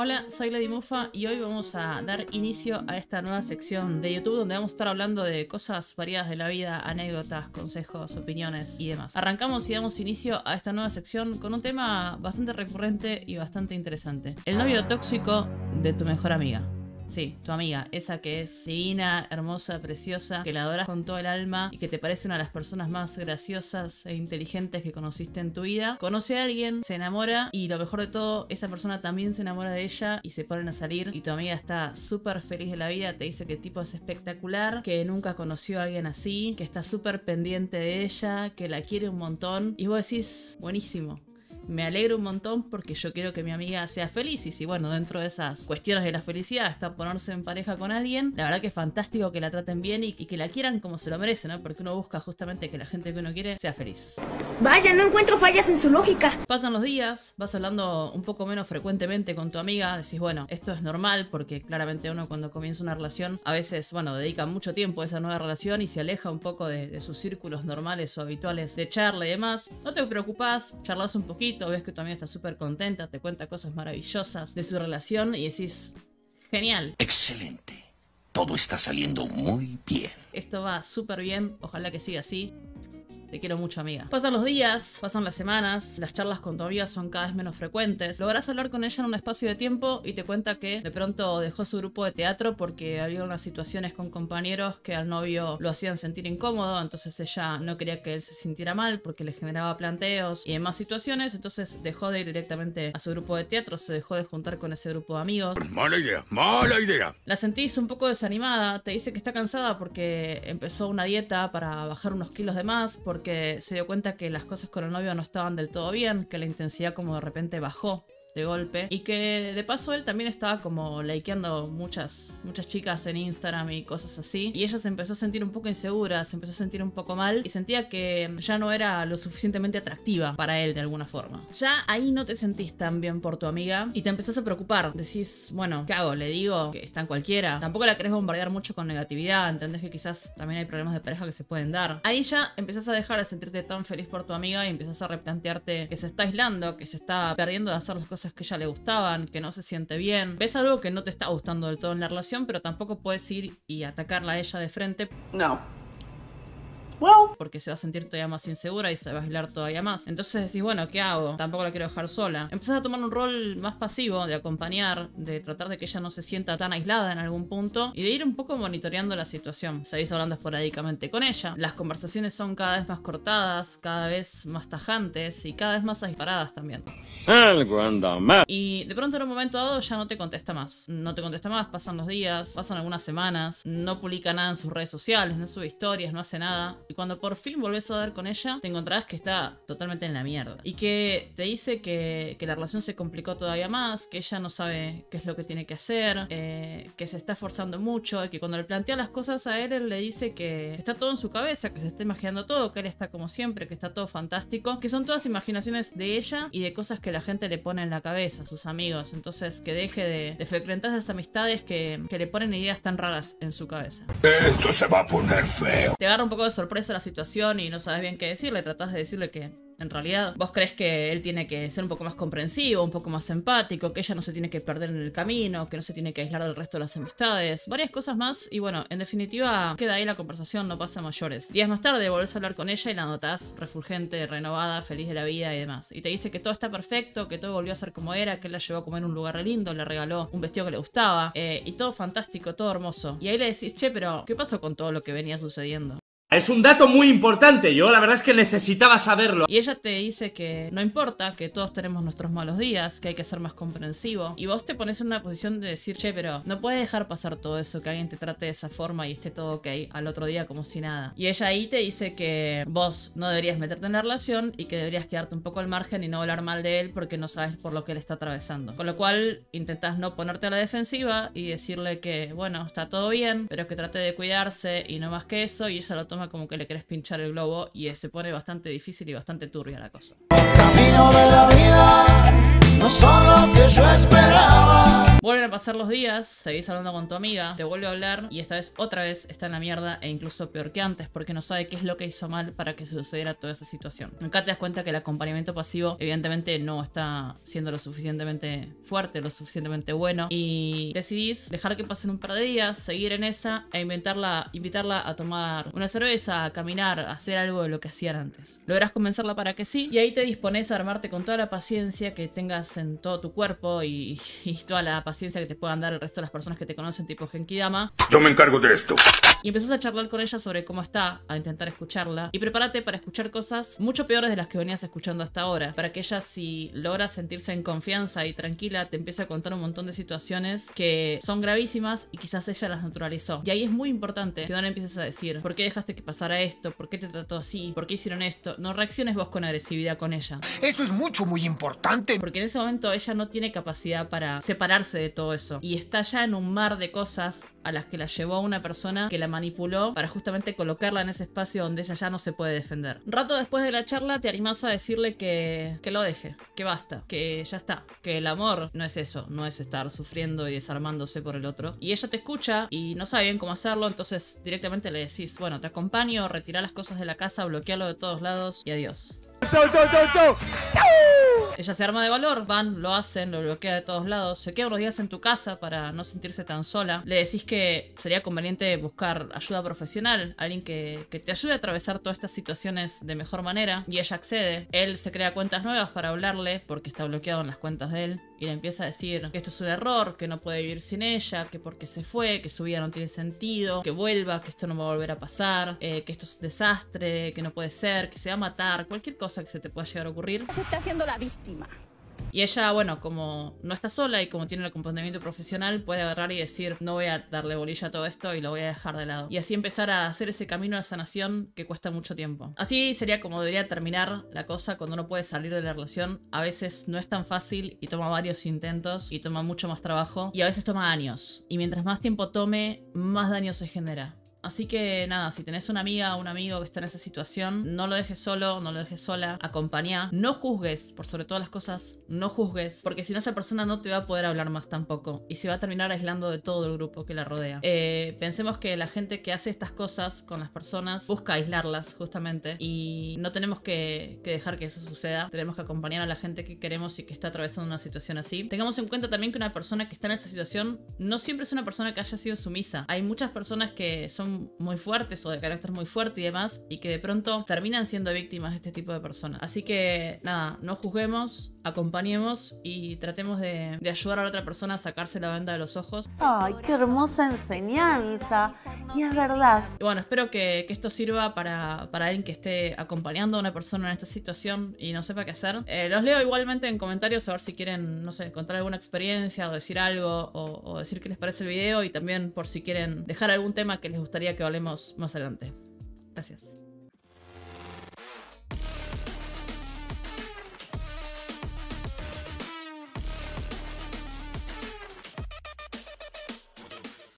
Hola, soy Lady Mufa y hoy vamos a dar inicio a esta nueva sección de YouTube donde vamos a estar hablando de cosas variadas de la vida, anécdotas, consejos, opiniones y demás. Arrancamos y damos inicio a esta nueva sección con un tema bastante recurrente y bastante interesante. El novio tóxico de tu mejor amiga. Sí, tu amiga, esa que es divina, hermosa, preciosa, que la adoras con todo el alma y que te parece una de las personas más graciosas e inteligentes que conociste en tu vida. Conoce a alguien, se enamora y lo mejor de todo, esa persona también se enamora de ella y se ponen a salir y tu amiga está súper feliz de la vida, te dice que el tipo es espectacular, que nunca conoció a alguien así, que está súper pendiente de ella, que la quiere un montón. Y vos decís, buenísimo, me alegro un montón porque yo quiero que mi amiga sea feliz y si bueno, dentro de esas cuestiones de la felicidad está ponerse en pareja con alguien, la verdad que es fantástico que la traten bien y, que la quieran como se lo merece, ¿no? Porque uno busca justamente que la gente que uno quiere sea feliz. Vaya, no encuentro fallas en su lógica. Pasan los días, vas hablando un poco menos frecuentemente con tu amiga, decís, bueno, esto es normal porque claramente uno cuando comienza una relación a veces, bueno, dedica mucho tiempo a esa nueva relación y se aleja un poco de, de sus círculos normales o habituales de charla y demás. No te preocupas, charlas un poquito ves que tu amiga está súper contenta, te cuenta cosas maravillosas de su relación y decís, genial. Excelente. Todo está saliendo muy bien. Esto va súper bien, ojalá que siga así. Te quiero mucho, amiga. Pasan los días, pasan las semanas, las charlas con tu amiga son cada vez menos frecuentes. Lográs hablar con ella en un espacio de tiempo y te cuenta que de pronto dejó su grupo de teatro porque había unas situaciones con compañeros que al novio lo hacían sentir incómodo, entonces ella no quería que él se sintiera mal porque le generaba planteos y demás situaciones, entonces dejó de ir directamente a su grupo de teatro, se dejó de juntar con ese grupo de amigos. Mala idea, mala idea. La sentís un poco desanimada, te dice que está cansada porque empezó una dieta para bajar unos kilos de más, porque se dio cuenta que las cosas con el novio no estaban del todo bien, que la intensidad como de repente bajó de golpe. Y que de paso él también estaba como likeando muchas, muchas chicas en Instagram y cosas así. Y ella se empezó a sentir un poco insegura, se empezó a sentir un poco mal y sentía que ya no era lo suficientemente atractiva para él de alguna forma. Ya ahí no te sentís tan bien por tu amiga y te empezás a preocupar. Decís, bueno, ¿qué hago? Le digo que está en cualquiera. Tampoco la querés bombardear mucho con negatividad. Entendés que quizás también hay problemas de pareja que se pueden dar. Ahí ya empezás a dejar de sentirte tan feliz por tu amiga y empezás a replantearte que se está aislando, que se está perdiendo de hacer las cosas que ella le gustaban, que no se siente bien. Ves algo que no te está gustando del todo en la relación, pero tampoco puedes ir y atacarla a ella de frente. No. Porque se va a sentir todavía más insegura y se va a aislar todavía más. Entonces decís, bueno, ¿qué hago? Tampoco la quiero dejar sola. Empezás a tomar un rol más pasivo, de acompañar, de tratar de que ella no se sienta tan aislada en algún punto y de ir un poco monitoreando la situación. Seguís hablando esporádicamente con ella. Las conversaciones son cada vez más cortadas, cada vez más tajantes y cada vez más disparadas también. Algo anda mal. Y de pronto en un momento dado ya no te contesta más. No te contesta más, pasan los días, pasan algunas semanas, no publica nada en sus redes sociales, no sube historias, no hace nada. Y cuando por fin volvés a dar con ella, te encontrarás que está totalmente en la mierda. Y que te dice que, la relación se complicó todavía más, que ella no sabe qué es lo que tiene que hacer, eh, que se está esforzando mucho, y que cuando le plantea las cosas a él, él le dice que está todo en su cabeza, que se está imaginando todo, que él está como siempre, que está todo fantástico, que son todas imaginaciones de ella y de cosas que la gente le pone en la cabeza, sus amigos. Entonces, que deje de, de frecuentar esas amistades que, que le ponen ideas tan raras en su cabeza. Esto se va a poner feo. Te agarra un poco de sorpresa la situación y no sabes bien qué decirle, tratás de decirle que en realidad vos crees que él tiene que ser un poco más comprensivo, un poco más empático, que ella no se tiene que perder en el camino, que no se tiene que aislar del resto de las amistades, varias cosas más y bueno, en definitiva queda ahí la conversación, no pasa mayores. Días más tarde volvés a hablar con ella y la notás refulgente, renovada, feliz de la vida y demás. Y te dice que todo está perfecto, que todo volvió a ser como era, que él la llevó a comer un lugar lindo, le regaló un vestido que le gustaba eh, y todo fantástico, todo hermoso. Y ahí le decís, che, pero ¿qué pasó con todo lo que venía sucediendo? Es un dato muy importante, yo la verdad es que necesitaba saberlo. Y ella te dice que no importa, que todos tenemos nuestros malos días, que hay que ser más comprensivo. Y vos te pones en una posición de decir, che, pero no puedes dejar pasar todo eso, que alguien te trate de esa forma y esté todo ok al otro día como si nada. Y ella ahí te dice que vos no deberías meterte en la relación y que deberías quedarte un poco al margen y no hablar mal de él porque no sabes por lo que él está atravesando. Con lo cual intentás no ponerte a la defensiva y decirle que, bueno, está todo bien, pero que trate de cuidarse y no más que eso. Y ella lo toma como que le querés pinchar el globo y se pone bastante difícil y bastante turbia la cosa. Camino de la vida no son lo que yo esperaba. Pasar los días, seguís hablando con tu amiga, te vuelve a hablar y esta vez otra vez está en la mierda e incluso peor que antes porque no sabe qué es lo que hizo mal para que sucediera toda esa situación. Acá te das cuenta que el acompañamiento pasivo evidentemente no está siendo lo suficientemente fuerte, lo suficientemente bueno y decidís dejar que pasen un par de días, seguir en esa e inventarla, invitarla a tomar una cerveza, a caminar, a hacer algo de lo que hacían antes. Logras convencerla para que sí y ahí te dispones a armarte con toda la paciencia que tengas en todo tu cuerpo y toda la paciencia que te puedan dar el resto de las personas que te conocen tipo Genkidama Yo me encargo de esto. y empezás a charlar con ella sobre cómo está, a intentar escucharla. Y prepárate para escuchar cosas mucho peores de las que venías escuchando hasta ahora. Para que ella, si logra sentirse en confianza y tranquila, te empiece a contar un montón de situaciones que son gravísimas y quizás ella las naturalizó. Y ahí es muy importante que no le empieces a decir, ¿por qué dejaste que pasara esto? ¿Por qué te trató así? ¿Por qué hicieron esto? No reacciones vos con agresividad con ella. Eso es mucho, muy importante. Porque en ese momento ella no tiene capacidad para separarse de todo eso. Y está ya en un mar de cosas a las que la llevó una persona que la manipuló para justamente colocarla en ese espacio donde ella ya no se puede defender. Un rato después de la charla te animás a decirle que, que lo deje, que basta, que ya está, que el amor no es eso, no es estar sufriendo y desarmándose por el otro. Y ella te escucha y no sabe bien cómo hacerlo, entonces directamente le decís, bueno, te acompaño, retira las cosas de la casa, bloquealo de todos lados y adiós. Ella se arma de valor, van, lo hacen, lo bloquea de todos lados, se queda unos días en tu casa para no sentirse tan sola. Le decís que sería conveniente buscar ayuda profesional, alguien que, que te ayude a atravesar todas estas situaciones de mejor manera. Y ella accede. Él se crea cuentas nuevas para hablarle porque está bloqueado en las cuentas de él. Y le empieza a decir que esto es un error, que no puede vivir sin ella, que porque se fue, que su vida no tiene sentido, que vuelva, que esto no va a volver a pasar, eh, que esto es un desastre, que no puede ser, que se va a matar, cualquier cosa que se te pueda llegar a ocurrir. Se está haciendo la víctima. Y ella, bueno, como no está sola y como tiene el acompañamiento profesional, puede agarrar y decir, no voy a darle bolilla a todo esto y lo voy a dejar de lado. Y así empezar a hacer ese camino de sanación que cuesta mucho tiempo. Así sería como debería terminar la cosa cuando uno puede salir de la relación. A veces no es tan fácil y toma varios intentos y toma mucho más trabajo y a veces toma años. Y mientras más tiempo tome, más daño se genera. Así que nada, si tenés una amiga o un amigo que está en esa situación, no lo dejes solo, no lo dejes sola, acompañá. No juzgues, por sobre todas las cosas, no juzgues, porque si no esa persona no te va a poder hablar más tampoco y se va a terminar aislando de todo el grupo que la rodea. Eh, pensemos que la gente que hace estas cosas con las personas busca aislarlas justamente y no tenemos que, que dejar que eso suceda. Tenemos que acompañar a la gente que queremos y que está atravesando una situación así. Tengamos en cuenta también que una persona que está en esa situación no siempre es una persona que haya sido sumisa. Hay muchas personas que son muy fuertes o de carácter muy fuerte y demás, y que de pronto terminan siendo víctimas de este tipo de personas. Así que nada, no juzguemos, acompañemos y tratemos de, ayudar a la otra persona a sacarse la venda de los ojos. Ay, qué hermosa enseñanza. Y es verdad. Bueno, espero que, que esto sirva para, para alguien que esté acompañando a una persona en esta situación y no sepa qué hacer. Eh, los leo igualmente en comentarios a ver si quieren, no sé, contar alguna experiencia o decir algo o, o decir qué les parece el video y también por si quieren dejar algún tema que les gustaría que hablemos más adelante. Gracias.